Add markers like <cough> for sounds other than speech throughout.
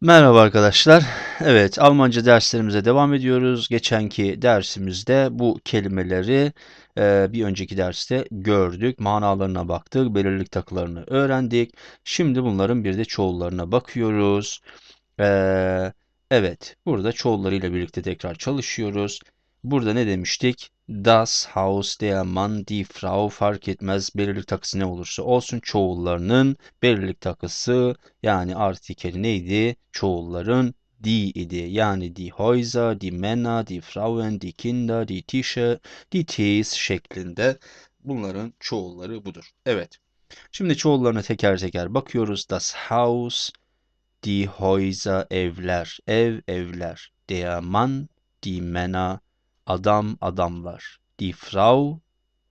Merhaba arkadaşlar. Evet, Almanca derslerimize devam ediyoruz. Geçenki dersimizde bu kelimeleri e, bir önceki derste gördük. Manalarına baktık, belirlilik takılarını öğrendik. Şimdi bunların bir de çoğullarına bakıyoruz. E, evet, burada çoğullarıyla birlikte tekrar çalışıyoruz. Burada ne demiştik? Das Haus, der Mann, die Frau fark etmez. Belirlilik takısı ne olursa olsun çoğullarının belirlilik takısı yani artikeli neydi? Çoğulların die idi. Yani die Häuser, die Männer, die Frauen, die Kinder, die Tische, die Tees şeklinde bunların çoğulları budur. Evet. Şimdi çoğullarına teker teker bakıyoruz. Das Haus, die Häuser, evler, ev, evler. Der Mann, die Männer, adam, adamlar. Die Frau,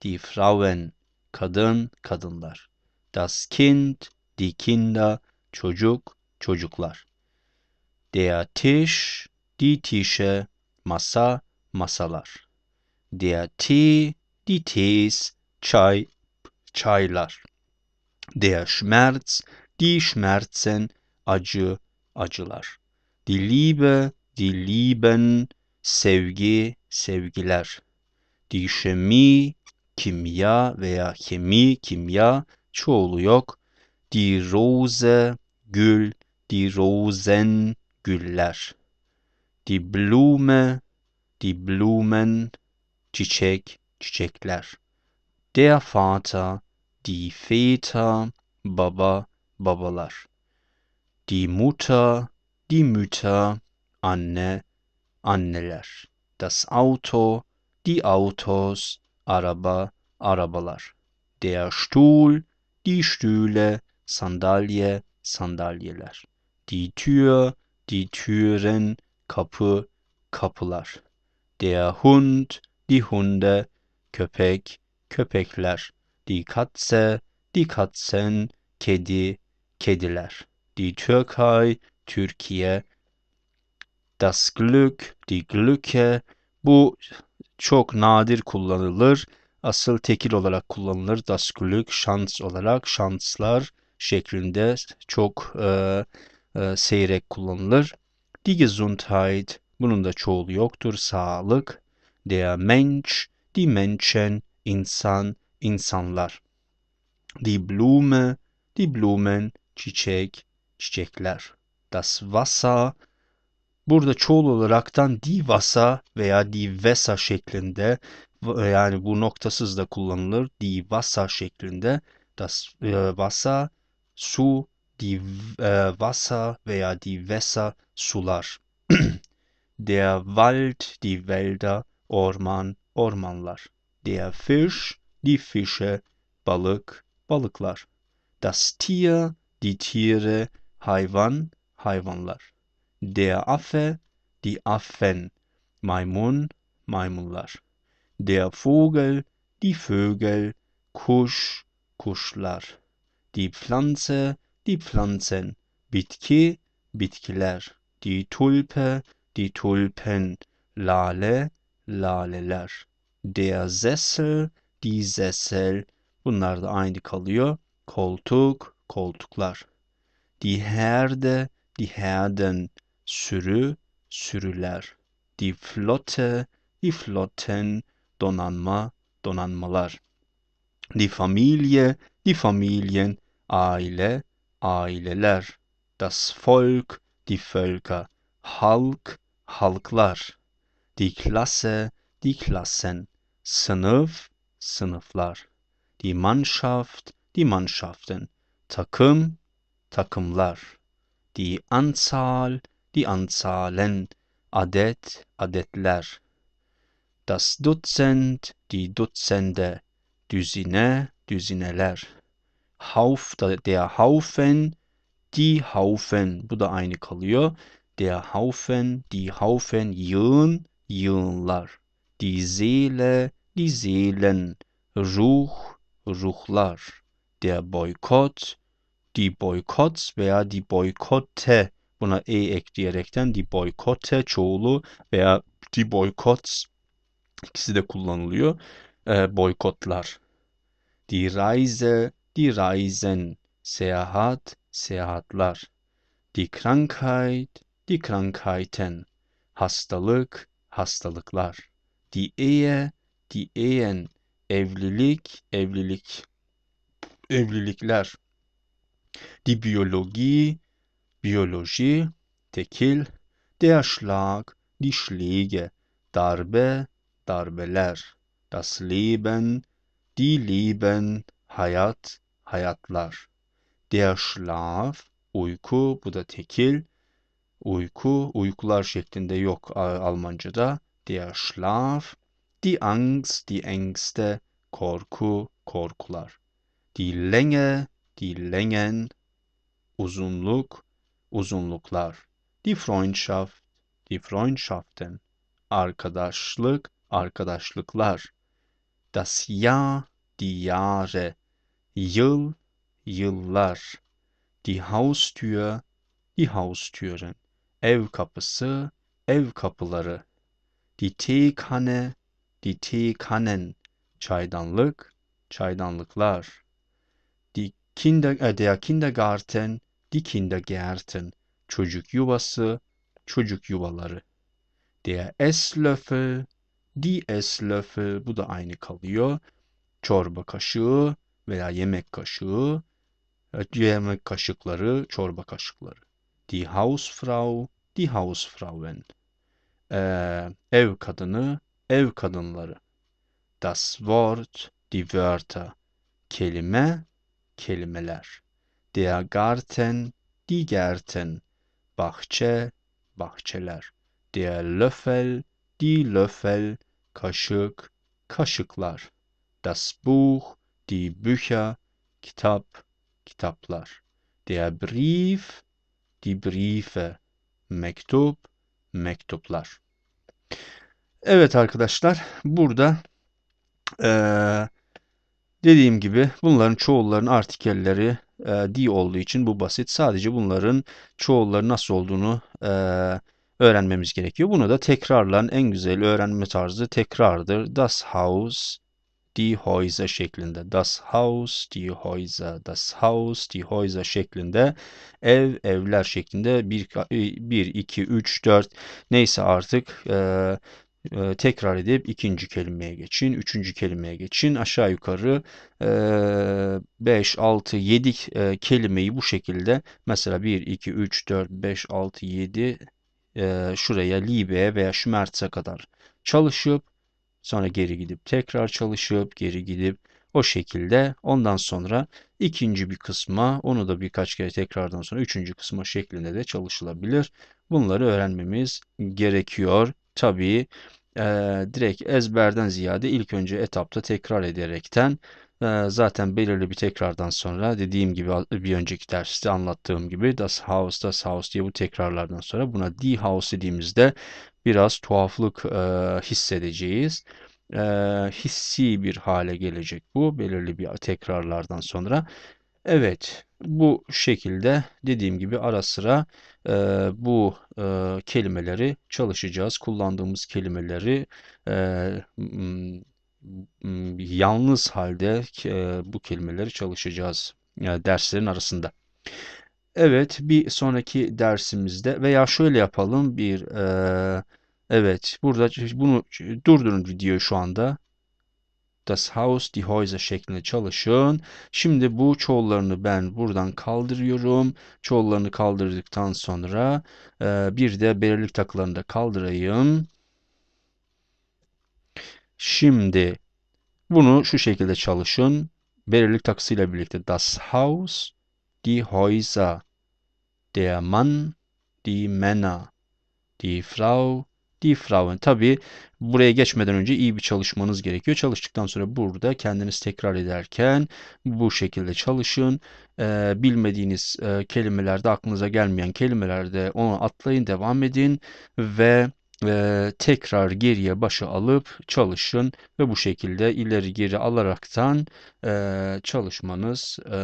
die Frauen, kadın, kadınlar. Das Kind, die Kinder, çocuk, çocuklar. Der Tisch, die Tische, masa, masalar. Der Tee, die Tees, çay, çaylar. Der Schmerz, die Schmerzen, acı, acılar. Die Liebe, die Lieben, sevgi, sevgiler. Die Chemie, kimya veya kemi, kimya, çoğulu yok. Die Rose, gül, die Rosen, güller. Die Blume, die Blumen, çiçek, çiçekler. Der Vater, die Väter, baba, babalar. Die Mutter, die Mütter, anne, anneler. Das Auto, die Autos, araba, arabalar. Der Stuhl, die Stühle, sandalye, sandalyeler. Die Tür, die Türen, kapı, kapılar. Der Hund, die Hunde, köpek, köpekler. Die Katze, die Katzen, kedi, kediler. Die Türkei, Türkiye. Das Glück, die Glücke. Bu çok nadir kullanılır. Asıl tekil olarak kullanılır. Das Glück, şans olarak, şanslar şeklinde çok e, e, seyrek kullanılır. Die Gesundheit, bunun da çoğulu yoktur. Sağlık. Der Mensch, die Menschen, insan, insanlar. Die Blume, die Blumen, çiçek, çiçekler. Das Wasser, burada çoğul olaraktan Wasser veya Wässer şeklinde yani bu noktasız da kullanılır. Wasser şeklinde. Das e, Wasser, su, die e, veya Wässer, sular. <clears throat> Der Wald, die Wälder, orman, ormanlar. Der Fisch, die Fische, balık, balıklar. Das Tier, die Tiere, hayvan, hayvanlar. Der Affe, die Affen, maymun, maymunlar. Der Vogel, die Vögel, kuş, kuşlar. Die Pflanze, die Pflanzen, bitki, bitkiler. Die Tulpe, die Tulpen, lale, laleler. Der Sessel, die Sessel, bunlar da aynı kalıyor. Koltuk, koltuklar. Die Herde, die Herden, sürü, sürüler. Die Flotte, die Flotten, donanma, donanmalar. Die Familie, die Familien, aile, aileler. Das Volk, die Völker, halk, halklar. Die Klasse, die Klassen, sınıf, sınıflar. Die Mannschaft, die Mannschaften, takım, takımlar. Die Anzahl, die Anzahlen, adet, adetler. Das Dutzend, die Dutzende, düzine, düzineler. Hauf, der Haufen, die Haufen, bu da aynı kalıyor. Der Haufen, die Haufen, yığın, yığınlar. Die Seele, die Seelen, ruh, ruhlar. Der Boykott, die Boykotts veya die Boykotte buna e ekleyerekten die Boykotte çoğulu veya die Boykotts ikisi de kullanılıyor. E, boykotlar. Die Reise, die Reisen, seyahat, seyahatlar. die Krankheit, die Krankheiten, hastalık, hastalıklar, die Ehe, die Ehen, evlilik, evlilik, evlilikler, die Biologie, biyoloji, tekil, die Schläge, darbe, darbeler, das Leben, die Leben, hayat, hayatlar, der Schlaf, uyku, bu da tekil, uyku, uykular şeklinde yok Almanca'da, der Schlaf, die Angst, die Ängste, korku, korkular, die Länge, die Längen, uzunluk, uzunluklar. Die Freundschaft, die Freundschaften. Arkadaşlık, arkadaşlıklar. Das Jahr, die Jahre. Yıl, yıllar. Die Haustür, die Haustüren. Ev kapısı, ev kapıları. Die Teekanne, die Teekannen. Çaydanlık, çaydanlıklar. Die Kinder, äh, der Kindergarten, die Kindergärten, çocuk yuvası, çocuk yuvaları. Der Esslöffel, die Esslöffel, bu da aynı kalıyor. Çorba kaşığı veya yemek kaşığı, yemek kaşıkları, çorba kaşıkları. Die Hausfrau, die Hausfrauen. Ee, ev kadını, ev kadınları. Das Wort, die Wörter. Kelime, kelimeler der Garten, die Gärten, bahçe, bahçeler, der Löffel, die Löffel, kaşık, kaşıklar, das Buch, die Bücher, kitap, kitaplar, der Brief, die Briefe, mektup, mektuplar. Evet arkadaşlar, burada ee, dediğim gibi bunların çoğulların artikelleri D olduğu için bu basit. Sadece bunların çoğulları nasıl olduğunu öğrenmemiz gerekiyor. Bunu da tekrarlan en güzel öğrenme tarzı tekrardır. Das Haus, die Häuser şeklinde. Das Haus, die Häuser, das Haus, die Häuser şeklinde ev, evler şeklinde 1, 1 2, 3, 4 neyse artık e, e, tekrar edip ikinci kelimeye geçin, üçüncü kelimeye geçin. Aşağı yukarı e, 5, 6, 7 e, kelimeyi bu şekilde mesela 1, 2, 3, 4, 5, 6, 7 e, şuraya Libe veya Schmerz'e kadar çalışıp sonra geri gidip tekrar çalışıp geri gidip o şekilde ondan sonra ikinci bir kısma onu da birkaç kere tekrardan sonra üçüncü kısma şeklinde de çalışılabilir. Bunları öğrenmemiz gerekiyor. Tabii e, direkt ezberden ziyade ilk önce etapta tekrar ederekten e, zaten belirli bir tekrardan sonra dediğim gibi bir önceki derste anlattığım gibi das Haus, das Haus diye bu tekrarlardan sonra buna die Haus dediğimizde biraz tuhaflık e, hissedeceğiz. E, hissi bir hale gelecek bu belirli bir tekrarlardan sonra. Evet, bu şekilde dediğim gibi ara sıra e, bu e, kelimeleri çalışacağız. Kullandığımız kelimeleri e, yalnız halde e, bu kelimeleri çalışacağız yani derslerin arasında. Evet, bir sonraki dersimizde veya şöyle yapalım bir e, evet burada bunu durdurun videoyu şu anda das Haus, die Häuser şeklinde çalışın. Şimdi bu çoğullarını ben buradan kaldırıyorum. Çoğullarını kaldırdıktan sonra e, bir de belirlilik takılarını da kaldırayım. Şimdi bunu şu şekilde çalışın. Belirlilik takısıyla birlikte das Haus, die Häuser, der Mann, die Männer, die Frau, die Frauen. Tabi buraya geçmeden önce iyi bir çalışmanız gerekiyor. Çalıştıktan sonra burada kendiniz tekrar ederken bu şekilde çalışın. Ee, bilmediğiniz e, kelimelerde aklınıza gelmeyen kelimelerde onu atlayın devam edin ve e, tekrar geriye başı alıp çalışın ve bu şekilde ileri geri alaraktan e, çalışmanız e,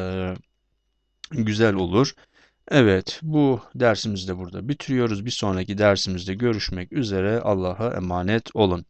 güzel olur. Evet, bu dersimizi de burada bitiriyoruz. Bir sonraki dersimizde görüşmek üzere. Allah'a emanet olun.